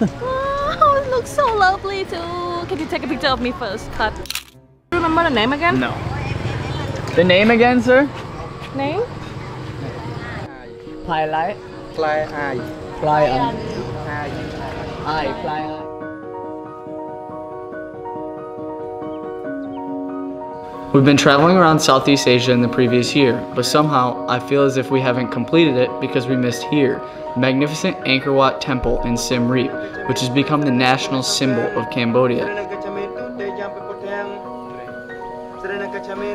oh, it looks so lovely too. Can you take a picture of me first? Cut. Remember the name again? No. The name again, sir? Name? Fly Light. Ply Eye. Ply Eye. Eye. fly Eye. We've been traveling around Southeast Asia in the previous year, but somehow I feel as if we haven't completed it because we missed here, the magnificent Angkor Wat Temple in Siem Reap, which has become the national symbol of Cambodia.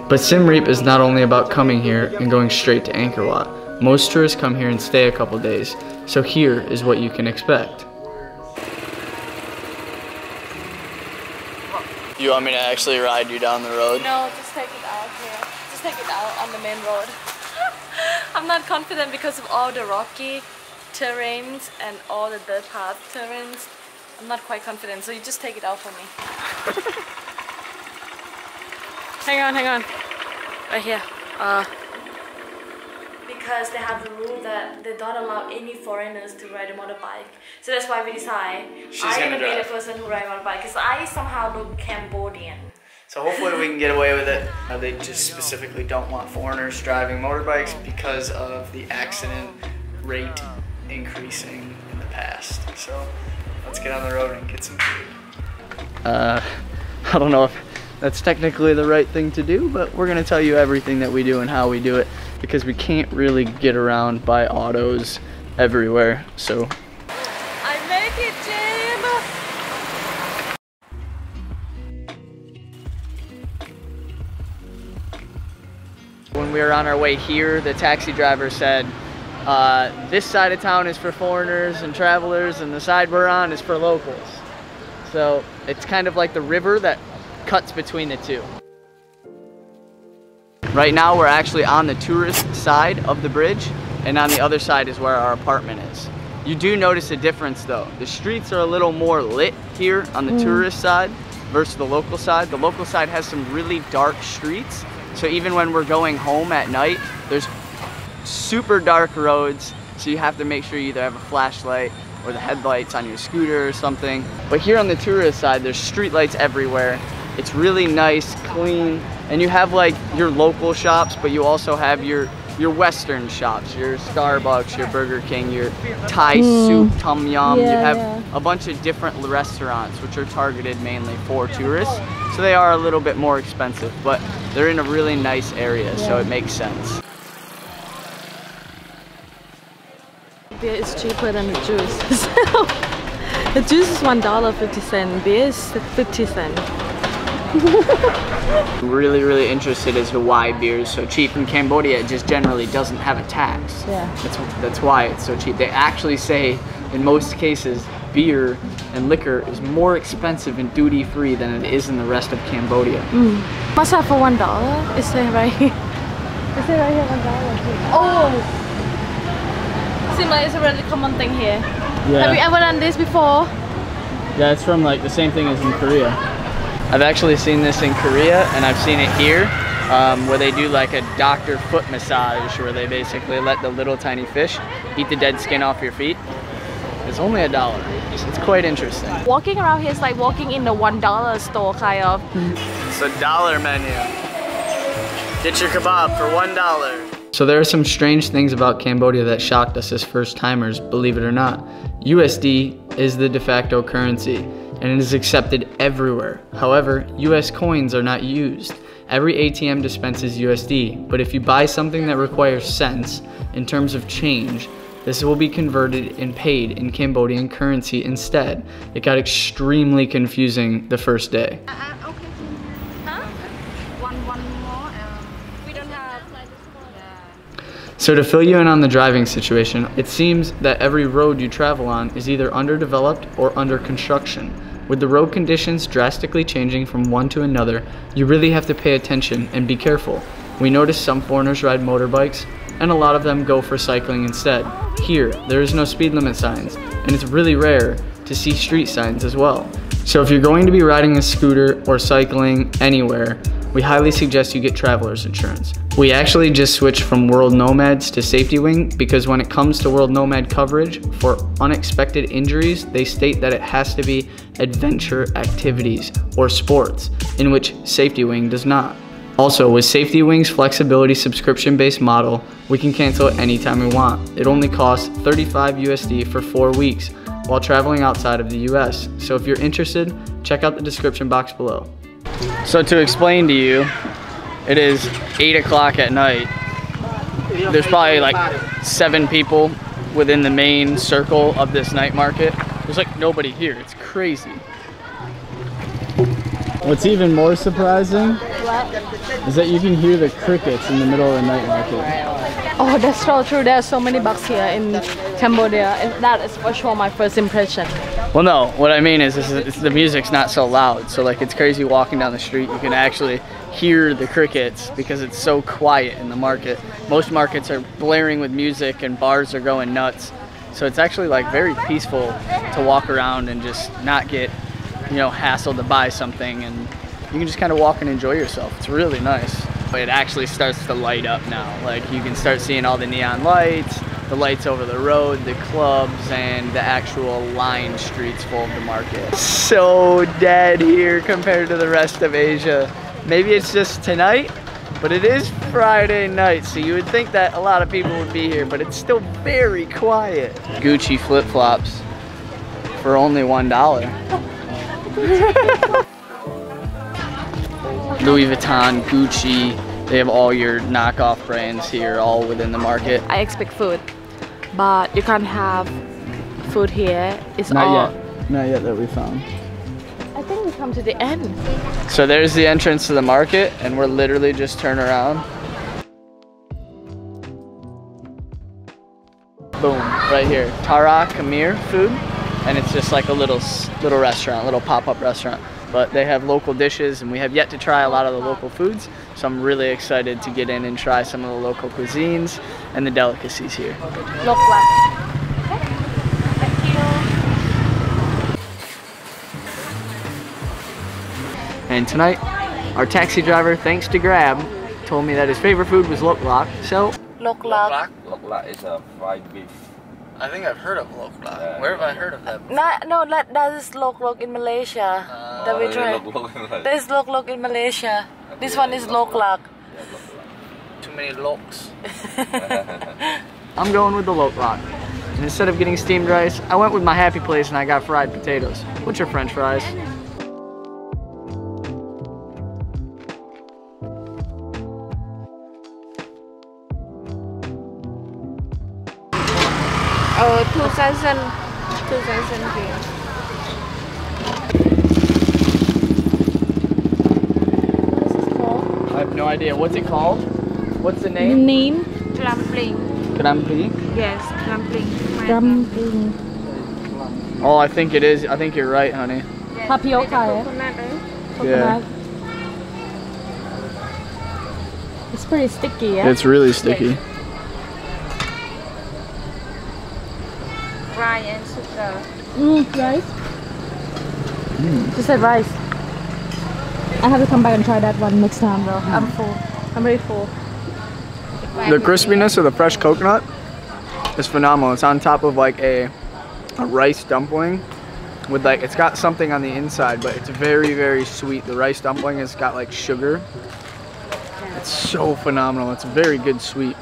But Siem Reap is not only about coming here and going straight to Angkor Wat. Most tourists come here and stay a couple days, so here is what you can expect. You want me to actually ride you down the road? No, just take it out here. Just take it out on the main road. I'm not confident because of all the rocky terrains and all the dirt path terrains. I'm not quite confident, so you just take it out for me. hang on, hang on. Right here. Uh, because they have the rule that they don't allow any foreigners to ride a motorbike. So that's why we decide She's I'm gonna gonna be the drive. person who ride motorbike because I somehow look Cambodian. So hopefully we can get away with it. Uh, they just specifically don't want foreigners driving motorbikes because of the accident rate increasing in the past. So let's get on the road and get some food. Uh, I don't know if that's technically the right thing to do, but we're gonna tell you everything that we do and how we do it because we can't really get around by autos everywhere. So I make it, Jim! When we were on our way here, the taxi driver said, uh, this side of town is for foreigners and travelers, and the side we're on is for locals. So it's kind of like the river that cuts between the two. Right now, we're actually on the tourist side of the bridge, and on the other side is where our apartment is. You do notice a difference though. The streets are a little more lit here on the mm. tourist side versus the local side. The local side has some really dark streets. So even when we're going home at night, there's super dark roads. So you have to make sure you either have a flashlight or the headlights on your scooter or something. But here on the tourist side, there's street lights everywhere. It's really nice, clean, and you have like your local shops, but you also have your your Western shops, your Starbucks, your Burger King, your Thai hmm. soup, Tom Yum. you have yeah. a bunch of different restaurants which are targeted mainly for tourists. So they are a little bit more expensive, but they're in a really nice area, so it makes sense. Beer is cheaper than the juice. So, the juice is one dollar fifty cent. Beer is fifty cent. really, really interested as to why beer is so cheap. In Cambodia, it just generally doesn't have a tax. Yeah. That's, that's why it's so cheap. They actually say, in most cases, beer and liquor is more expensive in duty free than it is in the rest of Cambodia. Mm. Must have for one dollar. Is it right here? Is it right here one dollar? Oh. Seems like it's a really common thing here. Yeah. Have you ever done this before? Yeah, it's from like the same thing as in Korea. I've actually seen this in Korea and I've seen it here um, where they do like a doctor foot massage where they basically let the little tiny fish eat the dead skin off your feet. It's only a dollar. It's, it's quite interesting. Walking around here is like walking in the one dollar store kind of. It's a dollar menu. Get your kebab for one dollar. So there are some strange things about Cambodia that shocked us as first timers, believe it or not. USD is the de facto currency and it is accepted everywhere. However, US coins are not used. Every ATM dispenses USD, but if you buy something that requires cents in terms of change, this will be converted and paid in Cambodian currency instead. It got extremely confusing the first day. Uh, uh, one, one more. Um, we don't. So to fill you in on the driving situation, it seems that every road you travel on is either underdeveloped or under construction. With the road conditions drastically changing from one to another, you really have to pay attention and be careful. We notice some foreigners ride motorbikes, and a lot of them go for cycling instead. Here, there is no speed limit signs, and it's really rare to see street signs as well. So if you're going to be riding a scooter or cycling anywhere, we highly suggest you get traveler's insurance. We actually just switched from World Nomads to Safety Wing because when it comes to World Nomad coverage for unexpected injuries, they state that it has to be adventure activities or sports, in which Safety Wing does not. Also, with Safety Wing's flexibility subscription based model, we can cancel anytime we want. It only costs 35 USD for four weeks while traveling outside of the US. So if you're interested, check out the description box below. So to explain to you, it is 8 o'clock at night. There's probably like seven people within the main circle of this night market. There's like nobody here. It's crazy. What's even more surprising is that you can hear the crickets in the middle of the night market. Oh, that's so true. There are so many bugs here in Cambodia, and that is for sure my first impression. Well, no, what I mean is, is the music's not so loud. So like it's crazy walking down the street. You can actually hear the crickets because it's so quiet in the market. Most markets are blaring with music and bars are going nuts. So it's actually like very peaceful to walk around and just not get, you know, hassled to buy something and you can just kind of walk and enjoy yourself. It's really nice. But it actually starts to light up now. Like you can start seeing all the neon lights, the lights over the road, the clubs, and the actual line streets full of the market. So dead here compared to the rest of Asia. Maybe it's just tonight, but it is Friday night, so you would think that a lot of people would be here, but it's still very quiet. Gucci flip-flops for only one dollar. Louis Vuitton, Gucci, they have all your knockoff brands here all within the market. I expect food, but you can't have food here. It's Not all. yet. Not yet that we found. I think we come to the end. So there's the entrance to the market and we're literally just turn around. Boom, right here. Tara Kamir food. And it's just like a little little restaurant, little pop-up restaurant. But they have local dishes and we have yet to try a lot of the local foods. So I'm really excited to get in and try some of the local cuisines and the delicacies here. Look like. And tonight, our taxi driver, thanks to Grab, told me that his favorite food was lok lak. So Look like. Lok lak is a fried beef. I think I've heard of lok lak. Yeah. Where have I heard of that? No, no, that, that is Lok Lok in Malaysia. Oh. that we Oh, tried. lok lok like- There's Lok Lok in Malaysia. This one is Lok Lak. Too many loks. I'm going with the lok lak. And instead of getting steamed rice, I went with my happy place and I got fried potatoes, which are french fries. Oh, 2000. 2000 here. What's? I have no idea. What's it called? What's the name? Name? Dumpling. Grampi? Yes, dumpling. Dumpling. Oh, I think it is. I think you're right, honey. Tapioca, eh? Coconut, eh? Yeah. It's pretty sticky, yeah? It's really sticky. Rice and sugar. Mm, rice. Just said rice. I have to come back and try that one next time, though. I'm full. I'm very full. The crispiness of the fresh coconut is phenomenal. It's on top of like a, a rice dumpling with like, it's got something on the inside, but it's very, very sweet. The rice dumpling has got like sugar. It's so phenomenal. It's very good sweet.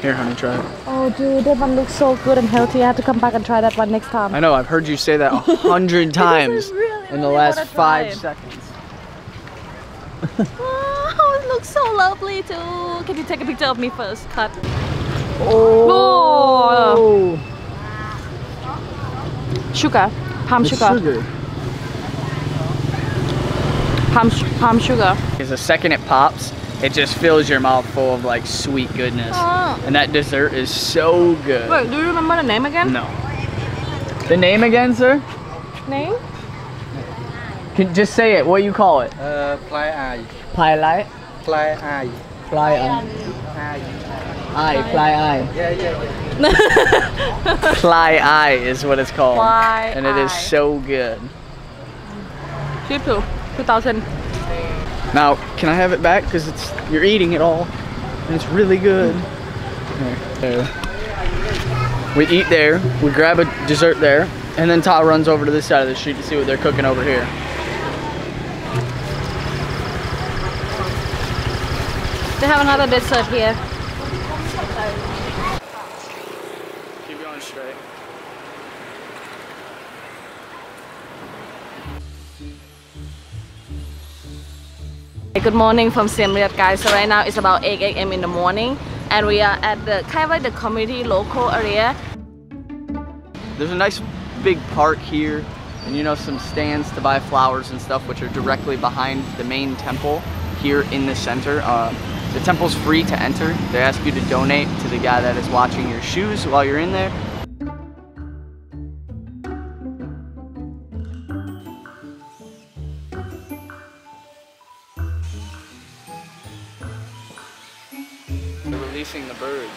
Here, honey, try it. Oh, dude, that one looks so good and healthy. I have to come back and try that one next time. I know, I've heard you say that a hundred times really, in the really last five seconds. Oh, it looks so lovely too. Can you take a picture of me first? Cut. Oh! oh. Sugar. Palm The sugar. sugar. Palm, palm sugar. Because the second it pops, it just fills your mouth full of like sweet goodness. Ah. And that dessert is so good. Wait, do you remember the name again? No. The name again, sir? Name? Can just say it. What you call it? Uh, fly eye. Pie light. Fly eye. Fly eye. Eye. Eye. Fly eye. Yeah, yeah. Fly eye is what it's called. Fly and it is eye. so good. Cheap too. 2000. Now, can I have it back? Because it's you're eating it all, and it's really good. We eat there. We grab a dessert there, and then Ta runs over to this side of the street to see what they're cooking over here. They have another dessert here. Good morning from Siem Reap guys. So right now it's about 8 a.m. in the morning and we are at the kind of like the community local area. There's a nice big park here, and you know some stands to buy flowers and stuff, which are directly behind the main temple here in the center. Uh, the temple's free to enter. They ask you to donate to the guy that is watching your shoes while you're in there. They're releasing the birds.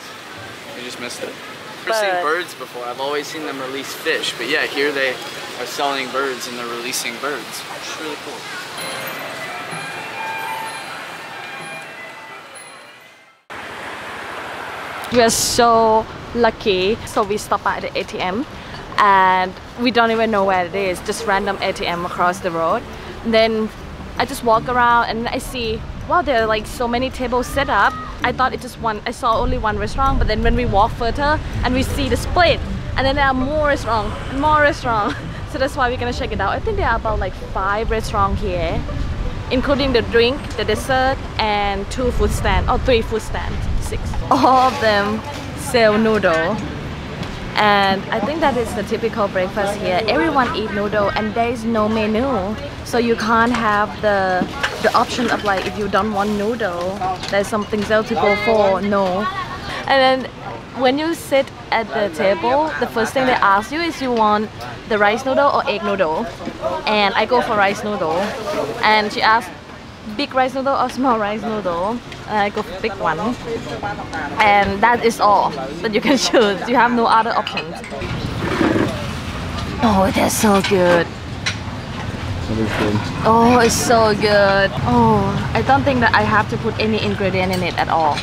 I just missed it. I've never seen birds before. I've always seen them release fish, but yeah, here they are selling birds and they're releasing birds. It's really cool. We are so lucky. So we stop at the ATM and we don't even know where it is, just random ATM across the road. then I just walk around and I see, wow, there are like so many tables set up. I thought it just one, I saw only one restaurant, but then when we walk further and we see the split, and then there are more restaurants and more restaurants. So that's why we're gonna check it out. I think there are about like five restaurants here, including the drink, the dessert, and two food stand or three food stands, six. All of them sell noodle. And I think that is the typical breakfast here. Everyone eat noodle and there is no menu. So you can't have the the option of like if you don't want noodle, there's something else to go for. No. And then when you sit at the table, the first thing they ask you is you want the rice noodle or egg noodle. And I go for rice noodle. And she asked big rice noodle or small rice noodle. And I go for big one. And that is all that you can choose. You have no other options. Oh, that's so good. Oh, it's so good. Oh, I don't think that I have to put any ingredient in it at all.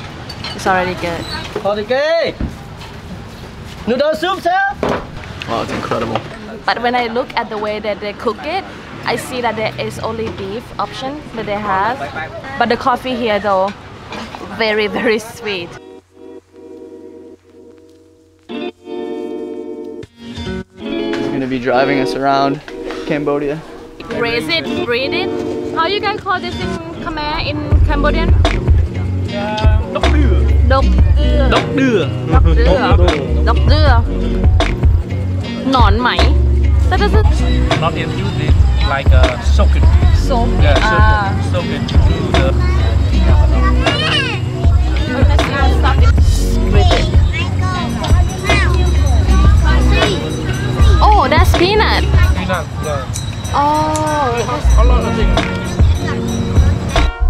It's already good. Okay. Noodle soup, sir. Wow, it's incredible. But when I look at the way that they cook it, I see that there is only beef option that they have. But the coffee here though, very very sweet. He's gonna be driving us around Cambodia. Raise it, breathe it. How you guys call this in Khmer in Cambodian? Đốc đưa. Đốc đưa. Đốc đưa. Đốc đưa. Nón máy. That is it. not infused it like uh, soak it. Soap. Yeah, Ah. soak it. Soak it through the Let's see, stop it. Breathe it. Oh, that's peanut. peanut. Yeah. Oh, A lot of things.